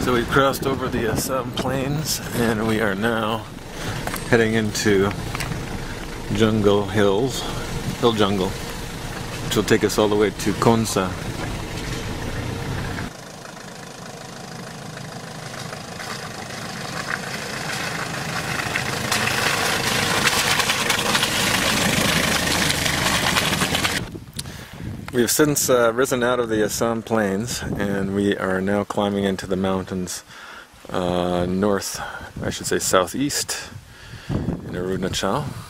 So we crossed over the uh, Assam Plains and we are now heading into Jungle Hills, Hill Jungle, which will take us all the way to Khonsa. We have since uh, risen out of the Assam Plains and we are now climbing into the mountains uh, north, I should say southeast in Arunachal.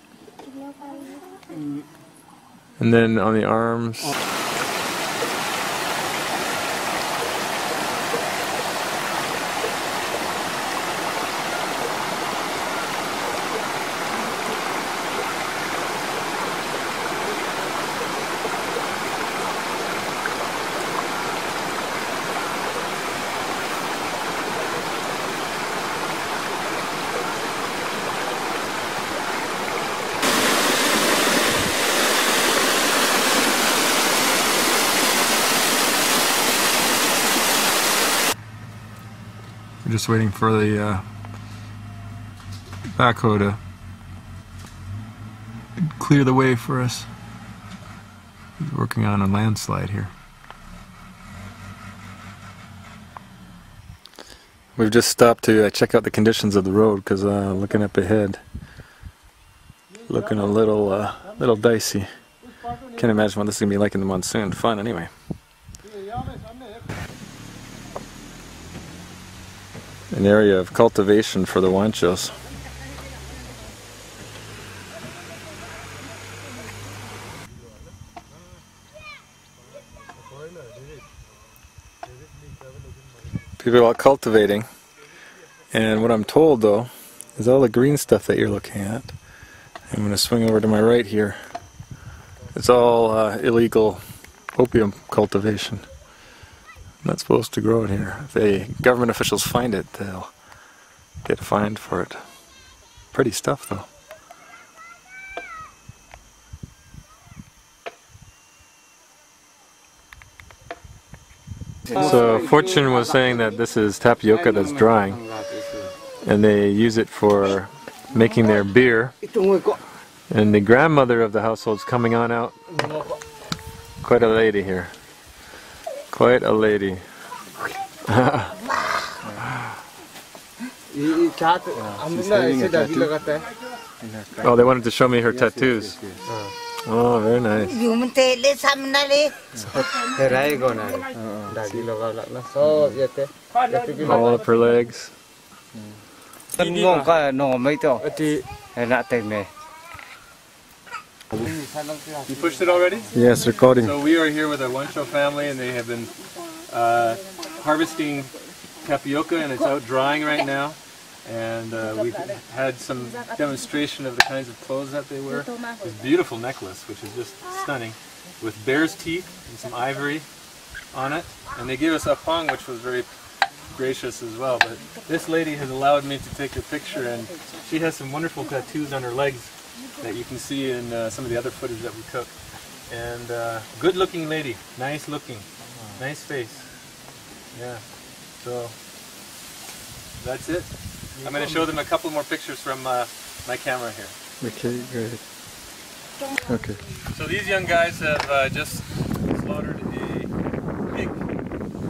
Mm. And then on the arms. Oh. Just waiting for the uh, backhoe to clear the way for us. Working on a landslide here. We've just stopped to uh, check out the conditions of the road because uh, looking up ahead, looking a little, uh, little dicey. Can't imagine what this is gonna be like in the monsoon. Fun anyway. An area of cultivation for the wanchos. People are cultivating, and what I'm told though is all the green stuff that you're looking at. I'm going to swing over to my right here. It's all uh, illegal opium cultivation. Not supposed to grow it here. If the government officials find it, they'll get fined for it. Pretty stuff though. So Phorchun was saying that this is tapioca that's drying, and they use it for making their beer. And the grandmother of the household's coming on out. Quite a lady here. Quite a lady. Oh, they wanted to show me her tattoos. Oh, very nice. Yumtele samnale. All up her legs. ngon ka no mấy to na te me You pushed it already? Yes, recording. So we are here with a Wancho family and they have been uh, harvesting tapioca and it's out drying right now. And uh, we've had some demonstration of the kinds of clothes that they wear. This beautiful necklace, which is just stunning, with bear's teeth and some ivory on it. And they gave us a pong, which was very gracious as well. But this lady has allowed me to take a picture and she has some wonderful tattoos on her legs that you can see in uh, some of the other footage that we took. And uh, good looking lady, nice looking, nice face. Yeah, so that's it. I'm going to show them a couple more pictures from uh, my camera here. Okay, great. Okay. So these young guys have uh, just slaughtered a pig.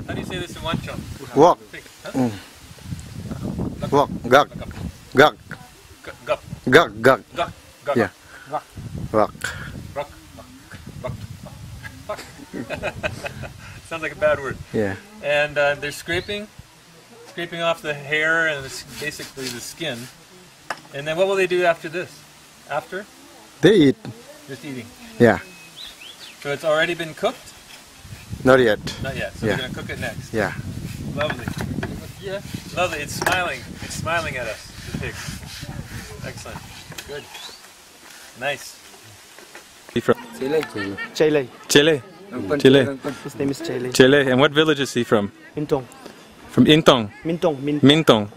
How do you say this in Wancho? Walk. Pig. Huh? Mm. Walk. Gak. Gak. Gu- Gup. Gak. Gak. Gup. Gak. Yeah. Rock. Ruck. Ruck. Ruck. Sounds like a bad word. Yeah. And uh, they're scraping, scraping off the hair and basically the skin. And then what will they do after this? After? They eat. Just eating. Yeah. So it's already been cooked? Not yet. Not yet. So Yeah. going to cook it next. Yeah. Lovely. Yeah. Lovely. It's smiling. It's smiling at us, the pig. Excellent. Good. Nice. He from Chile. Chile. Chile. Chile. His name is Chile. Chile. And what village is he from? Mintong. From Intong. Mintong. Min Mintong.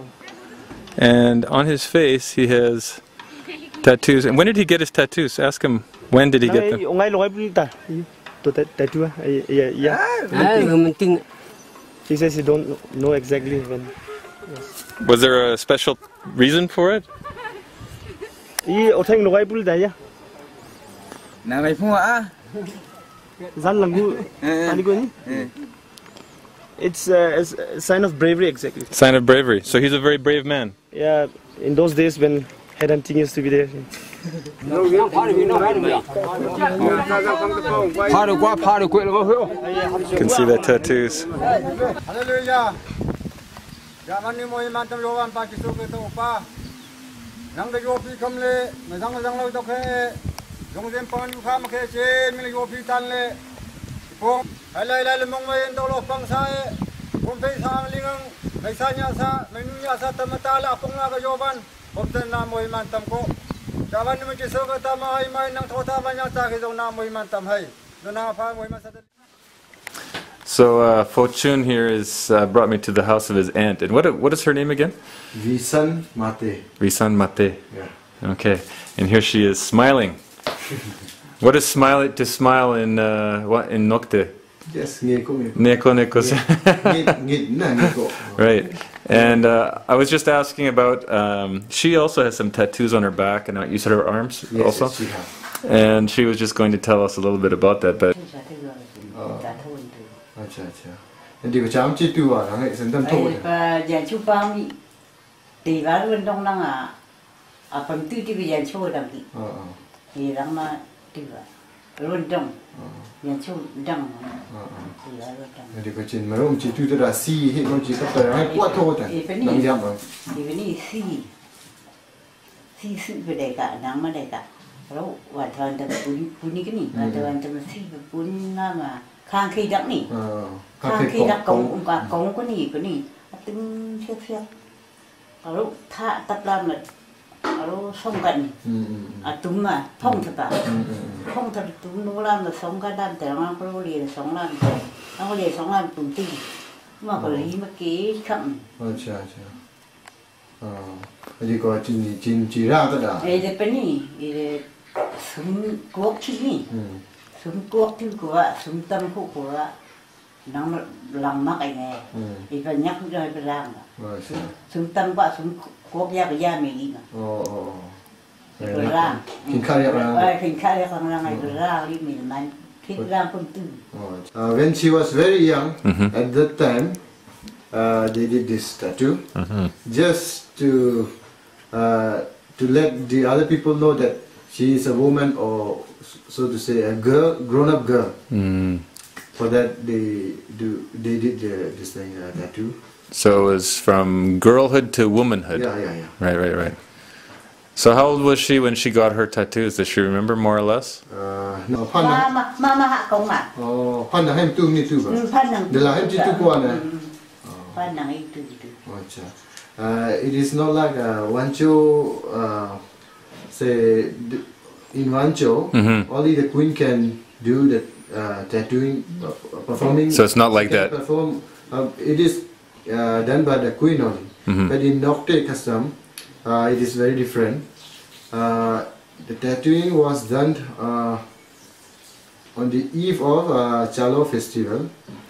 And on his face he has tattoos. And when did he get his tattoos? Ask him when did he get them? Ngai longai pun ta. Tu ta ta tu. Yeah, yeah. Ah, He says he don't know exactly when. Was there a special reason for it? It's uh, a, a uh, sign of bravery, exactly. Sign of bravery. So he's a very brave man. Yeah, in those days when head hunting used to be there. You can see their tattoos. Hallelujah. Nang da yo phi kam le, ma sang sang lo to hệ, dùng sem pan yu kham khe che mi le yo pi tan le. Pong hai lai lai le mong mai en do lo pang sa e. Pom pe sa hãy mai sa nya sa, mai nu nya sa tam ta la pong na ga yo ban. Pom ten na mo iman tam ko. Zaman ni mo kisu ke ta ma hai mai nang tho ta ba nya ta ke nam na mo iman tam hai. Do na pa mo iman sa So uh, Phorchun here is uh, brought me to the house of his aunt. And what what is her name again? Visan mate. Risan Mate. Yeah. Okay. And here she is smiling. what is smile to smile in uh, what in Nocte? Yes, nge ko nge. Neko neko. Ngit ngit na nge right. And uh, I was just asking about. Um, she also has some tattoos on her back, and uh, you said her arms Yes, also. yes, she have. And she was just going to tell us a little bit about that, but cha cha nên điều tiêu à hàng hệ dân tâm thôi và giờ chú ba mi thì vá luôn trong năng à à phần tư thì bây giờ chú đang đi ờ, ờ. thì đang mà tiêu à luôn trong. Giờ chú đang thì vá luôn trong. Nên điều cái chuyện mà ông chỉ tiêu là si hệ ông chỉ tập tới hay quá thôi đấy đang giảm rồi thì vấn đề si. Si sự về đại cả đang mà đại cả. Rồi hoàn toàn tập bốn bốn cái này hoàn toàn tập si bốn là mà khang khi đắng nỉ. Ờ, khang khi đắng cống cũng cả ừ. cống. có nỉ có nỉ. Từng phiêu phiêu. Ở lúc thạ tập làm là ở lúc sống gần. Ừ, ừ, à, ở chúng mà phong thật à? Phong thật chúng nó làm là sống cái đan, để mà có lì là sống làm nó có lì sống làm tùng tin mà có lý mà ký chậm. Ờ, chà chà, à chỉ còn chín chín chỉ अच्छा अच्छा 이거 진진지라더라 이제 빼니 이제 sống quốc 치니 음. Sống quốc chứ của sống tâm phụ của nó làm mắc cái này mm thì phải nhắc rồi phải làm. Acha sống tâm của sống quốc gia của gia mình đi mà phải làm. kin kha ya ra. Ơi khinh khai ra thằng này phải làm đi mình mình thích làm công tư. When she was very young, at that time, uh, they did this tattoo. Just to uh, to let the other people know that she is a woman or so to say a girl, grown-up girl. mm, For that, they do they did the, this thing uh, tattoo. so it was from girlhood to womanhood. Yeah, yeah, yeah. Right, right, right. So how old was she when she got her tattoos? Does she remember more or less? Uh, no, pan mà na. mà mà mà hạ công mà Oh, pan na hem tu ni tu ba. Ừ, phan nằng De la hem chi tu kwa na. phan nằng ấy từ từ Oh, acha. Uh, it is not like uh, Wancho, uh, say, d- in Wancho, Mhm. only the queen can do the uh, tattooing, uh, performing. So it's not like that. Perform, uh, it is uh, done by the queen only. Mhm. But in Nocte custom, uh, it is very different. Uh, the tattooing was done uh, on the eve of uh, Chalo festival.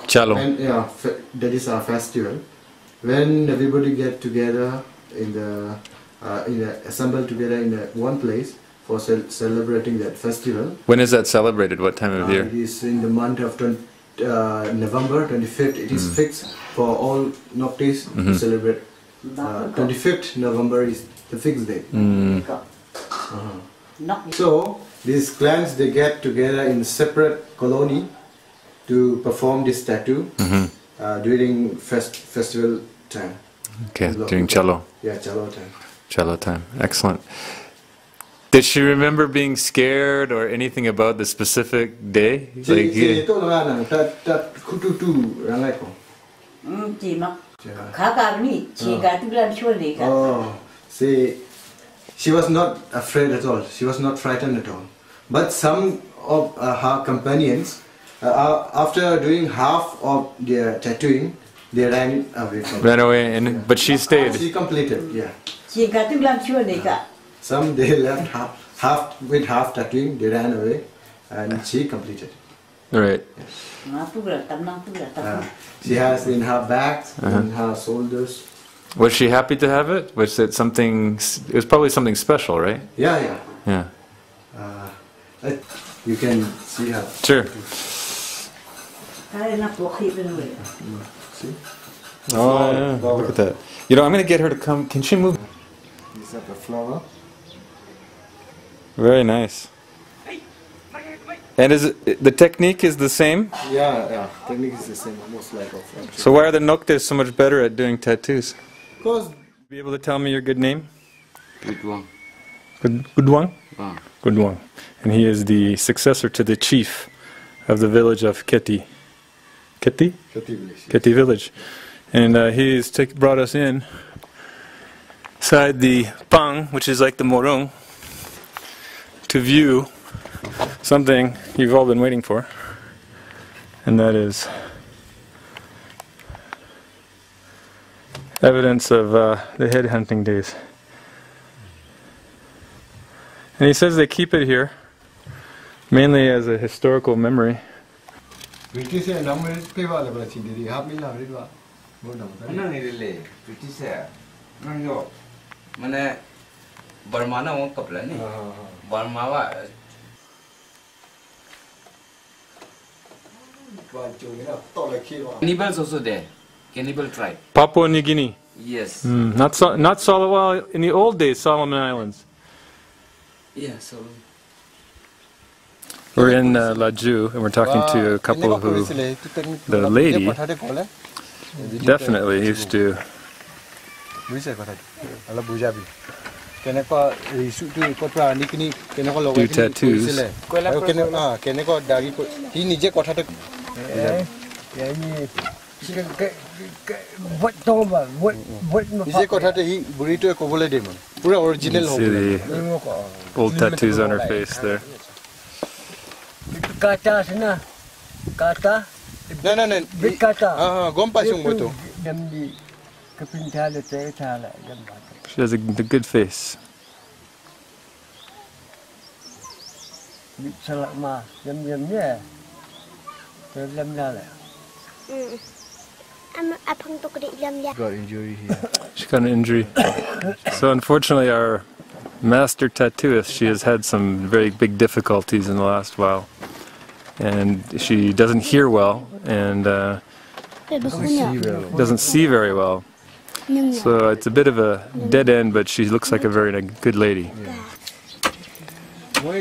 Chalo. And yeah, fe- that is our festival. When everybody get together in the in a, assemble together in a, one place for cel- celebrating that festival. When is that celebrated? What time of Uh, year? it is in the month of 20, uh, November 25th. It is fixed for all Noctes to celebrate. Uh, 25th November is the fixed date. Mm. Uh-huh. So these clans they get together in separate colony to perform this tattoo uh, during fest festival time. Okay, during Chalo, Yeah, chalo time. Chalo time. Excellent. Did she remember being scared or anything about the specific day? Chị Like, chị yeah. tôi là nang ta ta kutu tu rang lai ko. ừ, chị mặc khá cả đi chị cả tu làm chua đi cả Oh, see, she was not afraid at all. She was not frightened at all. But some of uh, her companions, uh, uh, after doing half of their tattooing, they ran away from. Ran away, and but she stayed. She completed, yeah. chị cả tu làm chua đi cả Some they left half, half with half tattooing, they ran away, and she completed. Right. mà tu là tâm năng tu là Uh, she has in her back, in her shoulders. Was she happy to have it? Was it something? It was probably something special, right? Yeah, yeah. Yeah. Uh, I- you can see her. Sure. cái nó có khi bên người See? Oh yeah. Look at that. You know, I'm gonna get her to come. Can she move? Is that the flower. Very nice. And is it, the technique is the same? Yeah, yeah. Technique is the same, almost like of. So why are the Noctes so much better at doing tattoos? Because Be able to tell me your good name? Good one. Good Gudwang? Ah. Gudwang. And he is the successor to the chief of the village of Keti. Keti? Keti village. And uh, he's take, brought us in inside the Pang, which is like the Morung, to view something you've all been waiting for. And that is evidence of uh, the headhunting days. And he says they keep it here mainly as a historical memory. British and number paper level chindi have me now read Ano nilele? British ya. Nang yo. Mana Burma na wong kapla ni. Burma wa cannibals also there. Cannibal tribe. Papua New Guinea. Yes. Mm, not so, not Sol- well in the old days Solomon Islands. Yeah, so We're in uh, Laju and we're talking to a couple who the lady definitely used to কেনেকুৱা ৰিচুটো ৰূপত আনি পিনি কেনেকুৱা লগাই আৰু কেনেকুৱা কেনেকুৱা C নিজে কথাটো গম পাইছো মইতো She has a, a good face. bị sao lại mà đâm đâm nhé rồi đâm ra lại Am apang to kedi lam ya. got injury here She got an injury. So unfortunately, our master tattooist, she has had some very big difficulties in the last while, and she doesn't hear well and uh, Pe ba kunya. doesn't see very well. So it's a bit of a dead end, but she looks like a very good lady. মই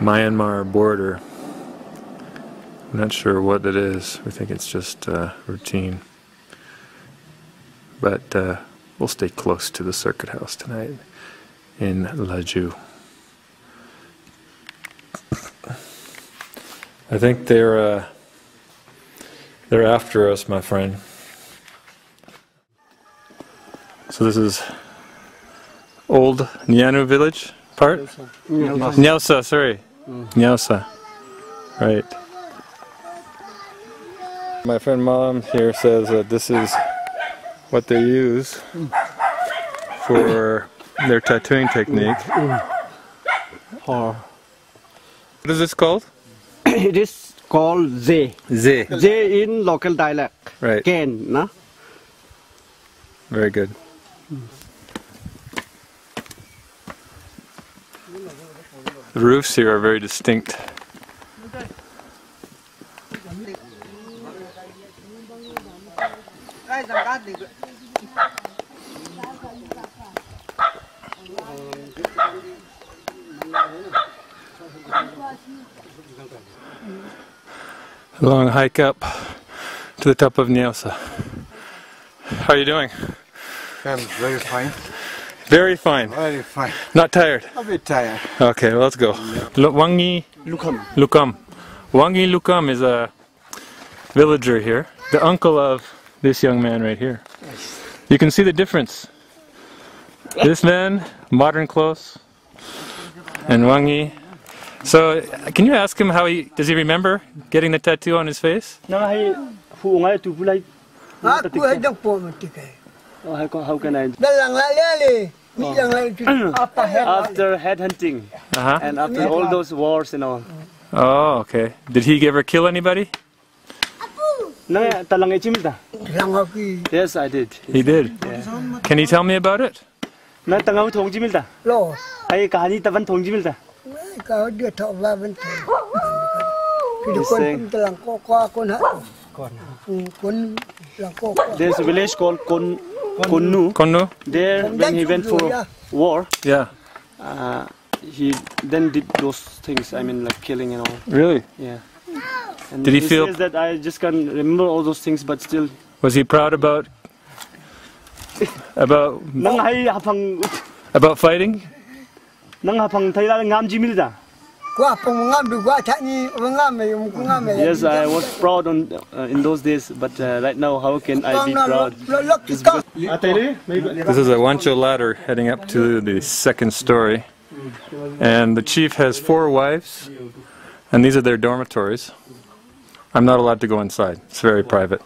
Myanmar border. I'm not sure what it is. We think it's just uh, routine. But uh, we'll stay close to the circuit house tonight in Laju. I think they're uh, they're after us, my friend. So this is old Nyanu village part? Nyausa, sorry. Mm. Nyausa. Right. My friend Mom here says that this is what they use for their tattooing technique. Or What is this called? it is called Z. Z. Z in local dialect. Right. Ken, no? Very good. Mm. The roofs here are very distinct. A long hike up to the top of Nyausa. How are you doing? I'm very fine. Very fine. Very fine. Not tired. A bit tired. Okay, well, let's go. Lu- Wangi Lukam. Lukam. Wangi Lukam is a villager here, the uncle of this young man right here. You can see the difference. This man, modern clothes, and Wangi. So, can you ask him how he does he remember getting the tattoo on his face? Nang hay fu ngai tu bulai. Aku hendak pun tikai. Oh, How, how can I? Dalang lele, ni jangan apa head. After headhunting Uh huh. and after all those wars and all. Oh, okay. Did he ever kill anybody? Nang talang echim ta. Yes, I did. He did. Can you tell me about it? Nang tangau thong jimil ta. lo. Ay kahani taban thong jimil ta. Kau dia tak lawan tu. Kita He's kon saying- dalang kok kon. Kon. Kok. There's a village called Kon Konnu. Konno? There, when he went for war, Yeah. uh, he then did those things. I mean, like killing and all. Really? Yeah. And Did he feel- says that I just can't remember all those things, but still. Was he proud about about Nang hay hapang about fighting? Yes, I was proud on uh, in those days, but uh, right now, how can I be proud? This is a Wancho ladder heading up to the second story. And the chief has four wives, and these are their dormitories. I'm not allowed to go inside. It's very private.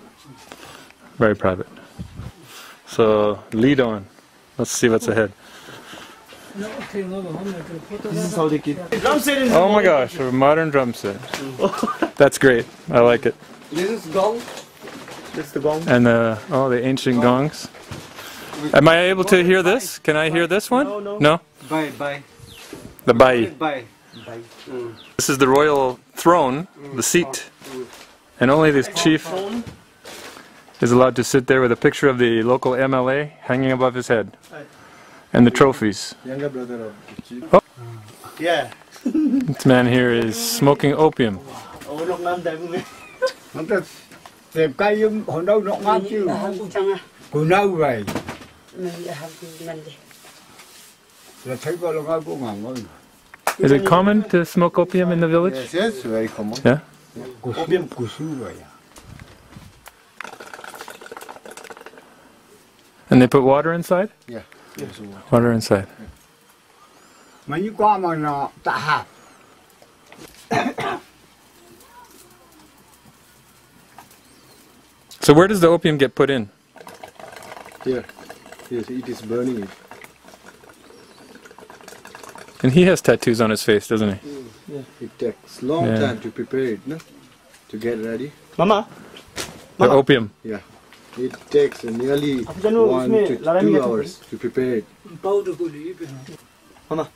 Very private. So, lead on. Let's see what's ahead. This is how they keep. Drum set is Oh my gosh, a modern drum set. That's great. I like it. This is gong. That's the gong. And the oh, the ancient gongs. Am I able to hear this? Can I hear this one? No, no. No? Bye, bye, The bai. bye. This is the royal throne, the seat. And only the chief is allowed to sit there with a picture of the local MLA hanging above his head. And the trophies. Younger brother of the chief. Yeah. This man here is smoking opium. Oh, no, ngam dai bu. Nanti tìm cây um hồi đâu nó ngon chứ. Cô nấu vậy. Là thấy có lúc nào cũng ngon ngon. Is it common to smoke opium in the village? Yes, yes, very common. Yeah? Cô biếm cô su vậy. And they put water inside? Yeah. Water inside. Mà như qua mà nó tạ hạt. So where does the opium get put in? Here. Yes, it is burning it. And he has tattoos on his face, doesn't he? Yeah, It takes long Yeah. time to prepare it, no? To get ready. Mama, The opium. Yeah. It takes nearly one to two hours to prepare it. Mama.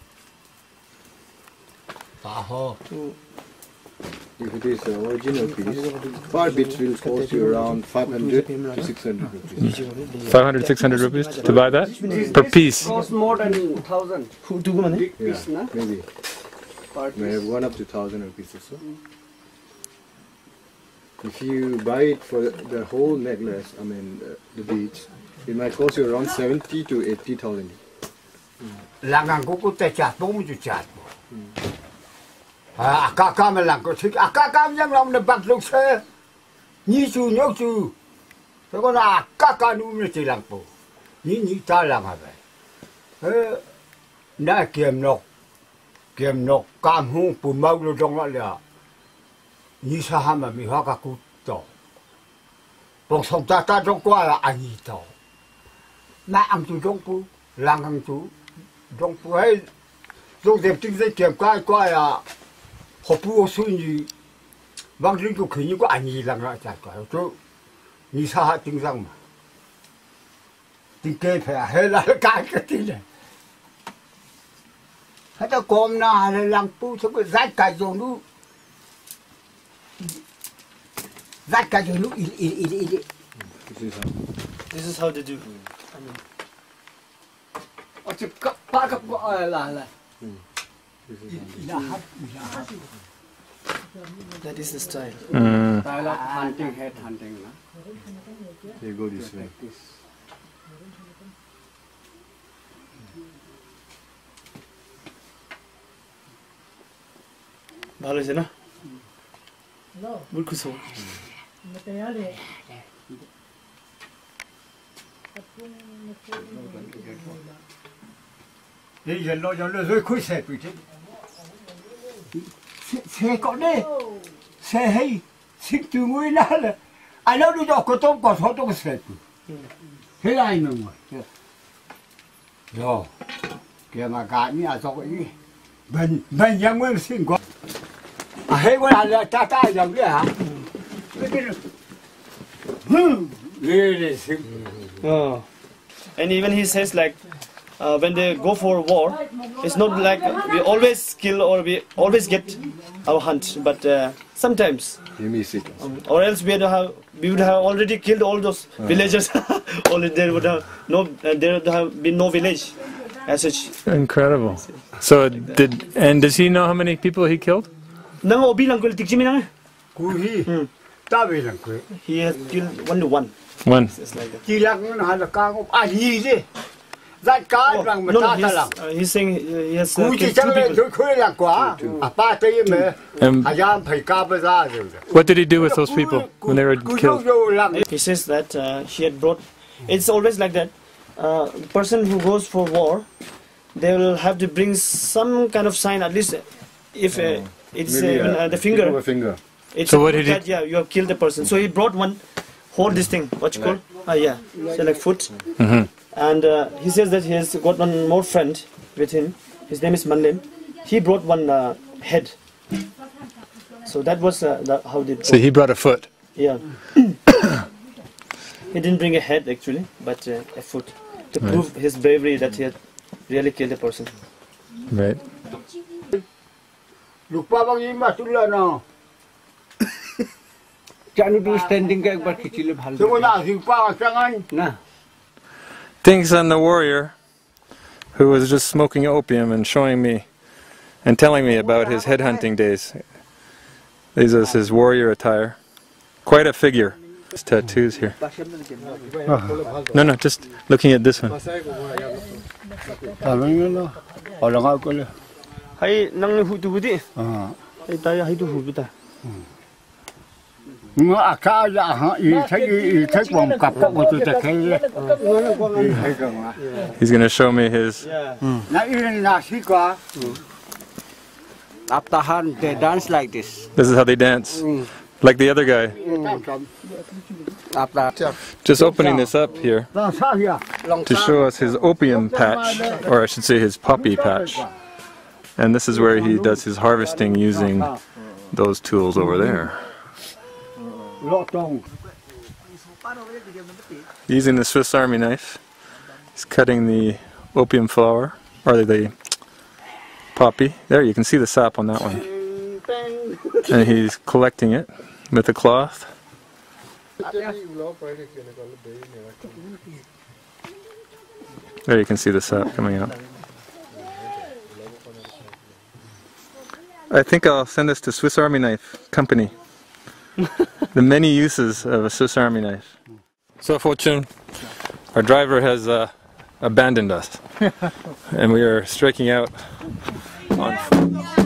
If it is an original piece, per bit will cost you around 500 to 600 rupees. 500, 600 rupees to buy that? Per piece. cost more than thousand. Who do man? Yeah, maybe. May have gone up to 1000 rupees or so. If you buy it for the whole necklace, I mean uh, the beads, it might cost you around 70 to 80,000. Là ngang cô cô tay chặt bông chú chặt. À, à cá cá mà làm cô thích. À, cá cá nhang lòng là bắt lục xe. Nhi chú nhóc chú. Thế còn à, cá cá nu nó chỉ làm bộ nhị nhị ta làm à vậy ơ đã kiếm nọc kiếm nọc cam hung bùn mau rồi trong đó là ni sa hama mi haka kuto. Pong song tata dong kwa la anito. Na ang tu dong pu, lang ang tu, dong pu hay, dong dem ting zay kem kai kwa ya, hopu o su ni, bang ding tu kini kwa ani lang ra cha kwa. Tu, ni sa ha ting sang ma. Ting ke pe a he la kai ka ting ne. Hata kom na ha lang pu, sa kwa zay kai dong du, rác cái rồi nu il il il il This is how they do. Ở chụp cấp ba cấp gọi là là là hát là hát That is the style. Mm. tại là hunting head hunting đó. They go this way. ভালো হয়েছে না Muito só. Đi dần lo cho nó rơi khối xe bị chết. Xe có đây. Xe hay. Xin từ ngôi lá là. Ai nó đi đâu có tôm có số tôm xe. Thế là anh mình rồi. Rồi. Kìa mà cả nhà cho cái gì. Mình, mình nhà nguyên sinh quá. really Oh. And even he says like uh, when they go for war, it's not like we always kill or we always get our hunt, but uh, sometimes. You. Um, or else we would have we would have already killed all those uh -huh. villagers. Only there would have no uh, there would have been no village, as such. Incredible. So did and does he know how many people he killed? Nang obi lang kul tikjimi nang. cú hi ta về là quê He has killed one to one. One. It's like that. chỉ là nó là ca ngốc à gì chứ dắt cá Oh, mà ta ta he's, uh, he's saying uh, he has uh, killed chẳng two lên people. tôi khuya là quá à ba tay mà And à giam phải cá bây giờ rồi what did he do with those people when they were killed? He says that uh, he had brought. It's always like that. Uh, the person who goes for war, they will have to bring some kind of sign, at least if uh, it's uh, even, uh, the finger. finger. It's So what did he- that, yeah, you have killed the person. So he brought one, hold this thing. What you call? Ah, yeah, so like foot. Mhm. And uh, he says that he has got one more friend with him. His name is Manlim. He brought one uh, head. So that was uh, the, how they. So he brought a foot. Yeah. he didn't bring a head actually, but uh, a foot to Right. prove his bravery that he had really killed a person. Right. Lupa bang ima tu lah no Jangan dulu standing kayak bar kecil lebih halus. semua nak lupa jangan Nah, Things on the warrior who was just smoking opium and showing me and telling me about his headhunting days. This is his warrior attire. Quite a figure. His tattoos here. No, no, just looking at this one. Hay nang hu tu ah Hay tayo hay tu hu nga aka ya ha i thấy i thấy quần cặp của tôi ta thấy le i thấy cái mà He's going to show me his. Yeah. na i na si qua after they dance like this. This is how they dance. Like the other guy. After Just opening this up here làm sao ya long to show us his opium patch, or I should say his poppy patch. And this is where he does his harvesting using those tools over there. Using the Swiss Army knife, he's cutting the opium flower, or the poppy. There, you can see the sap on that one. And he's collecting it with a cloth. There, you can see the sap coming out. I think I'll send this to Swiss Army Knife Company. the many uses of a Swiss Army knife. So, Phorchun, our driver has uh, abandoned us, and we are striking out on